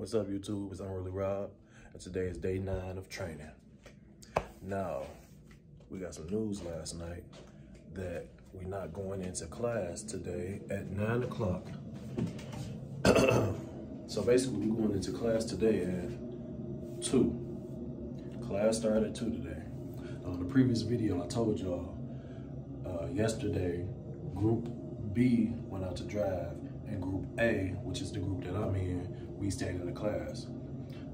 What's up, YouTube? It's Unruly Robb, and today is day nine of training. Now, we got some news last night that we're not going into class today at nine o'clock. so basically, we're going into class today at two. Class started at two today. On the previous video, I told y'all uh, yesterday, Group B went out to drive, and Group A, which is the group that I'm in, we stayed in the class.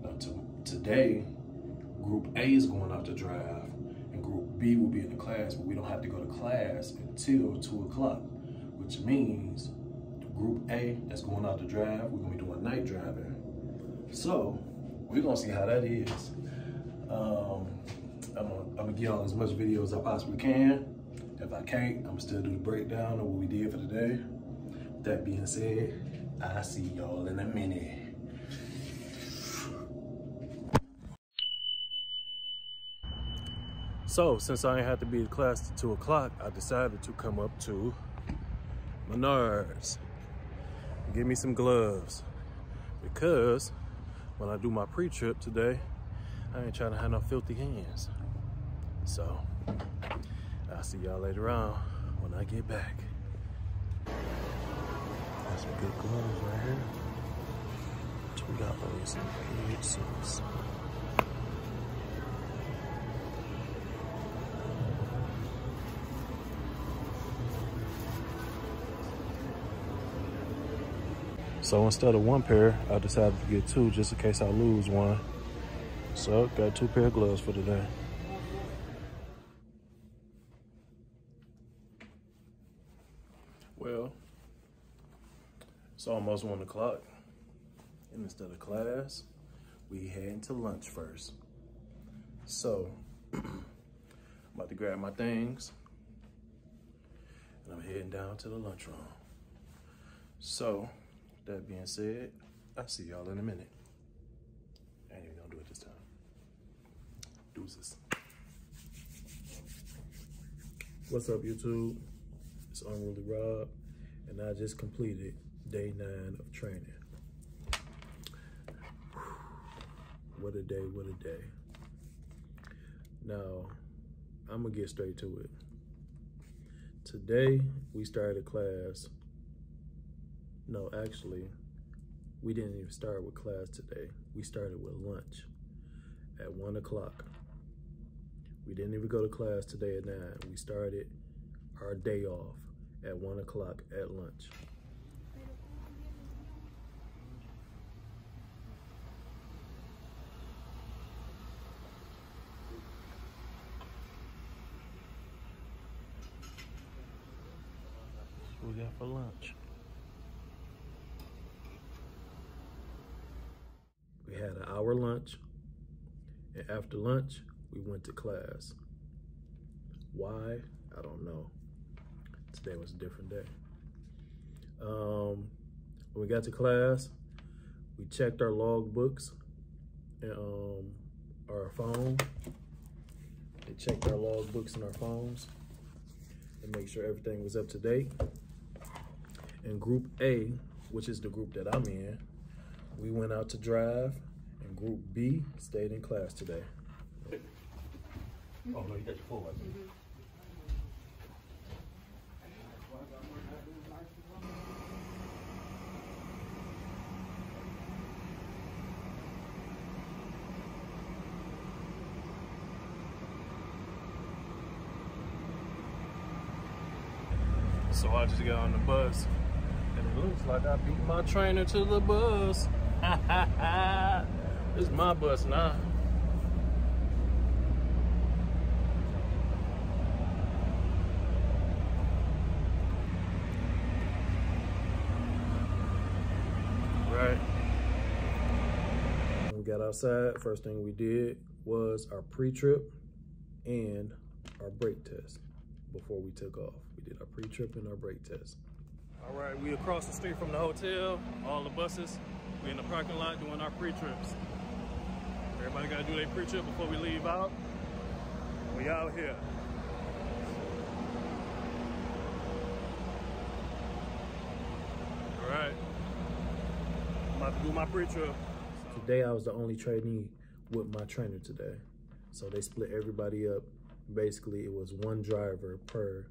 Now, to, today, Group A is going out to drive, and Group B will be in the class, but we don't have to go to class until 2 o'clock, which means Group A that's going out to drive, we're to be doing night driving. So, we're to see how that is. Um, I'm gonna, I'm gonna get on as much video as I possibly can. If I can't, I'm gonna still do the breakdown of what we did for today. That being said, I see y'all in a minute. So, since I ain't had to be in class till two o'clock, I decided to come up to Menards. Give me some gloves. Because when I do my pre-trip today, I ain't trying to have no filthy hands. So, I'll see y'all later on when I get back. Got some good gloves right here. Two dollars and eight cents. So instead of one pair, I decided to get two just in case I lose one. So got two pair of gloves for today. Well, it's almost one o'clock. And instead of class, we head to lunch first. So, I'm about to grab my things and I'm heading down to the lunchroom. So, that being said, I'll see y'all in a minute. I ain't even gonna do it this time. Deuces. What's up, YouTube? It's Unruly Robb, and I just completed day nine of training. What a day, what a day. Now, I'm gonna get straight to it. Today, we started a class. No, actually, we didn't even start with class today. We started with lunch at one o'clock. We didn't even go to class today at nine. We started our day off at one o'clock at lunch. We got for lunch? Had an hour lunch, and after lunch, we went to class. Why? I don't know. Today was a different day. Um, when we got to class, we checked our log books and um, our phone. They checked our log books and our phones and make sure everything was up to date. And group A, which is the group that I'm in, we went out to drive, group B stayed in class today. Oh, no, you got your full one. Mm-hmm. So I just got on the bus, and it looks like I beat my trainer to the bus. this is my bus now. Right. When we got outside, first thing we did was our pre-trip and our brake test before we took off. We did our pre-trip and our brake test. All right, we across the street from the hotel, all the buses. We in the parking lot doing our pre-trips. Everybody gotta do their pre-trip before we leave out. We out here. All right. I'm about to do my pre-trip. Today I was the only trainee with my trainer today. So they split everybody up. Basically, it was one driver per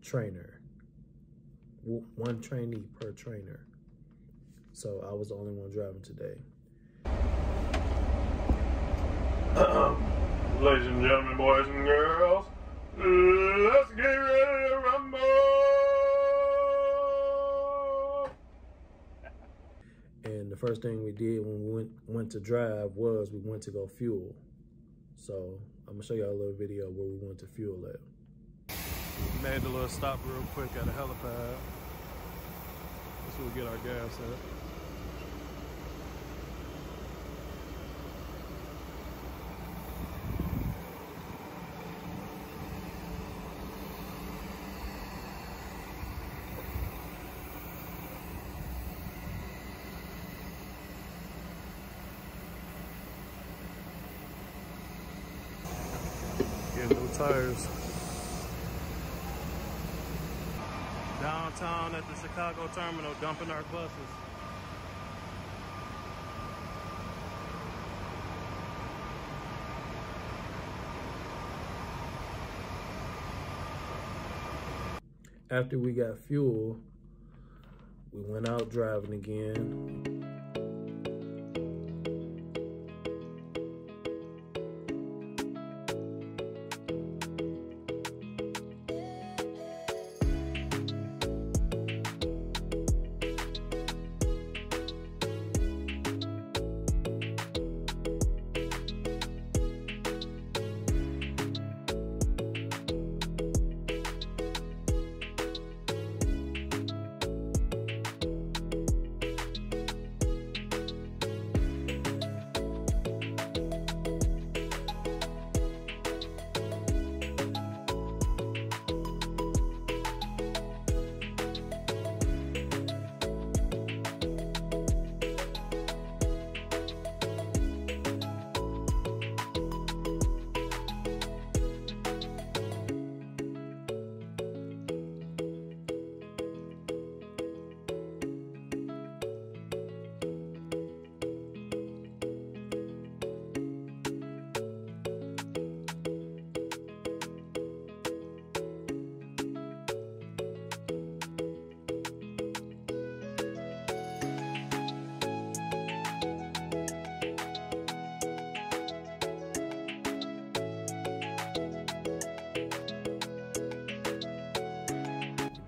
trainer. One trainee per trainer. So I was the only one driving today. Um, ladies and gentlemen, boys and girls, let's get ready to rumble! And the first thing we did when we went, went to drive was we went to go fuel. So I'm gonna show y'all a little video where we went to fuel at. Made a little stop real quick at a helipad. That's where we get our gas at. Getting new tires. Downtown at the Chicago terminal, dumping our buses. After we got fuel, we went out driving again.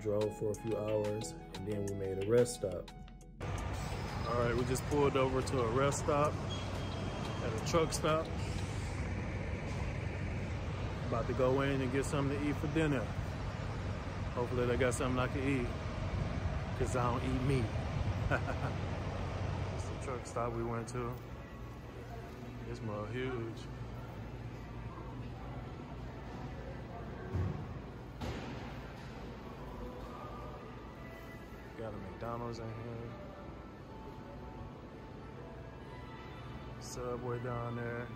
Drove for a few hours, and then we made a rest stop. All right, we just pulled over to a rest stop at a truck stop. About to go in and get something to eat for dinner. Hopefully they got something I can eat, because I don't eat meat. it's the truck stop we went to. It's more huge. McDonald's in here. Subway down there.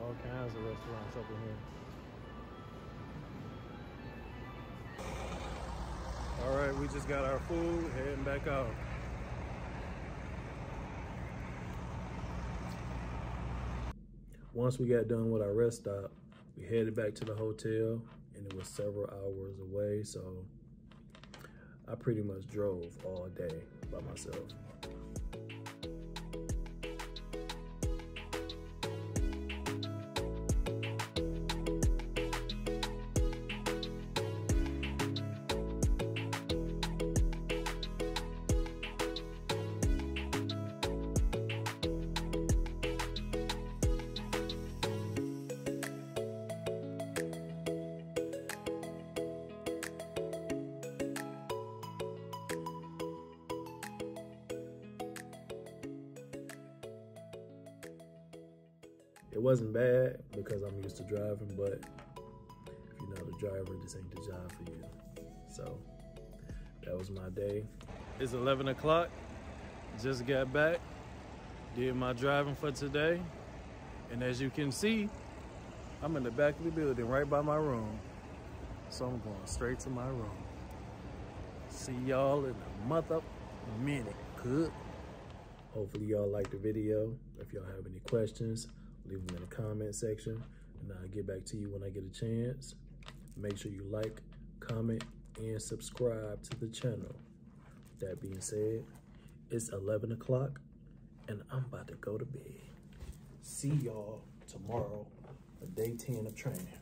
All kinds of restaurants up in here. All right, we just got our food, heading back out. Once we got done with our rest stop, we headed back to the hotel and it was several hours away. So I pretty much drove all day by myself. It wasn't bad because I'm used to driving, but if you're not a driver, this ain't the job for you. So that was my day. It's 11 o'clock. Just got back. Did my driving for today. And as you can see, I'm in the back of the building right by my room. So I'm going straight to my room. See y'all in a month up minute. Good. Hopefully y'all like the video. If y'all have any questions, leave them in the comment section and I'll get back to you when I get a chance. Make sure you like, comment, and subscribe to the channel. That being said, it's 11 o'clock and I'm about to go to bed. See y'all tomorrow for day 10 of training.